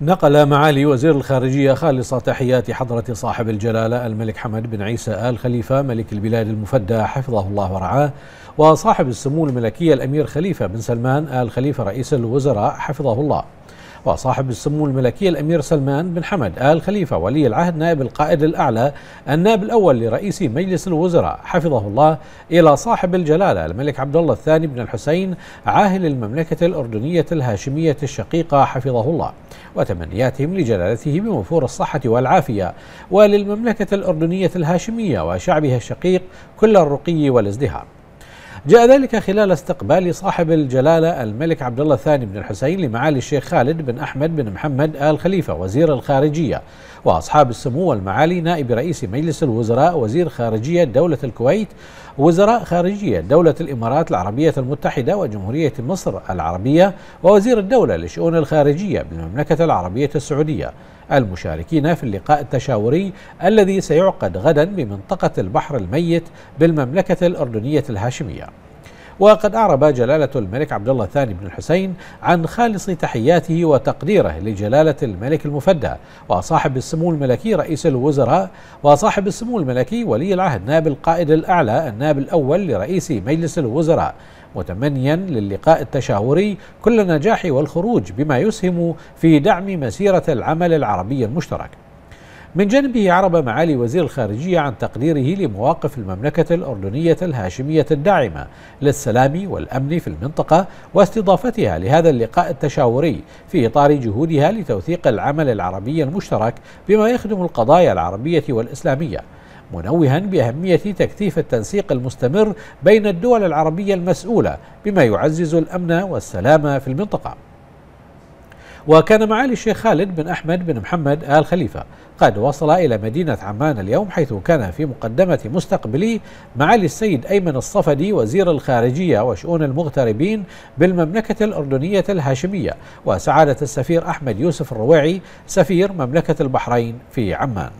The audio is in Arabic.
نقل معالي وزير الخارجية خالص تحيات حضرة صاحب الجلالة الملك حمد بن عيسى آل خليفة ملك البلاد المفدى حفظه الله ورعاه وصاحب السمو الملكي الأمير خليفة بن سلمان آل خليفة رئيس الوزراء حفظه الله. وصاحب السمو الملكي الأمير سلمان بن حمد آل خليفة ولي العهد نائب القائد الأعلى النائب الأول لرئيس مجلس الوزراء حفظه الله إلى صاحب الجلالة الملك عبد الله الثاني بن الحسين عاهل المملكة الأردنية الهاشمية الشقيقة حفظه الله. وتمنياتهم لجلالته بوفور الصحة والعافية. وللمملكة الأردنية الهاشمية وشعبها الشقيق كل الرقي والازدهار. جاء ذلك خلال استقبال صاحب الجلالة الملك عبد الله الثاني بن الحسين لمعالي الشيخ خالد بن أحمد بن محمد آل خليفة وزير الخارجية وأصحاب السمو والمعالي نائب رئيس مجلس الوزراء وزير خارجية دولة الكويت وزراء خارجية دولة الإمارات العربية المتحدة وجمهورية مصر العربية ووزير الدولة للشؤون الخارجية بالمملكة العربية السعودية. المشاركين في اللقاء التشاوري الذي سيعقد غدا بمنطقة البحر الميت بالمملكة الأردنية الهاشمية. وقد أعرب جلالة الملك عبد الله الثاني بن الحسين عن خالص تحياته وتقديره لجلالة الملك المفدى وصاحب السمو الملكي رئيس الوزراء وصاحب السمو الملكي ولي العهد نائب القائد الأعلى النائب الأول لرئيس مجلس الوزراء متمنيا للقاء التشاوري كل النجاح والخروج بما يسهم في دعم مسيرة العمل العربي المشترك. من جانبه عرب معالي وزير الخارجية عن تقديره لمواقف المملكة الأردنية الهاشمية الداعمة للسلام والأمن في المنطقة واستضافتها لهذا اللقاء التشاوري في إطار جهودها لتوثيق العمل العربي المشترك بما يخدم القضايا العربية والإسلامية. منوها بأهمية تكثيف التنسيق المستمر بين الدول العربية المسؤولة بما يعزز الأمن والسلام في المنطقة. وكان معالي الشيخ خالد بن أحمد بن محمد آل خليفة قد وصل إلى مدينة عمان اليوم حيث كان في مقدمة مستقبلي معالي السيد أيمن الصفدي وزير الخارجية وشؤون المغتربين بالمملكة الأردنية الهاشمية وسعادة السفير أحمد يوسف الرويعي سفير مملكة البحرين في عمان.